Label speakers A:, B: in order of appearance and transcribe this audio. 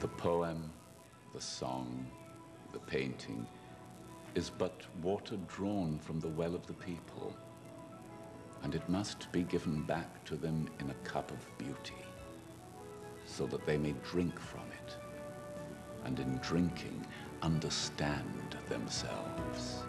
A: The poem, the song, the painting is but water drawn from the well of the people, and it must be given back to them in a cup of beauty, so that they may drink from it, and in drinking understand themselves.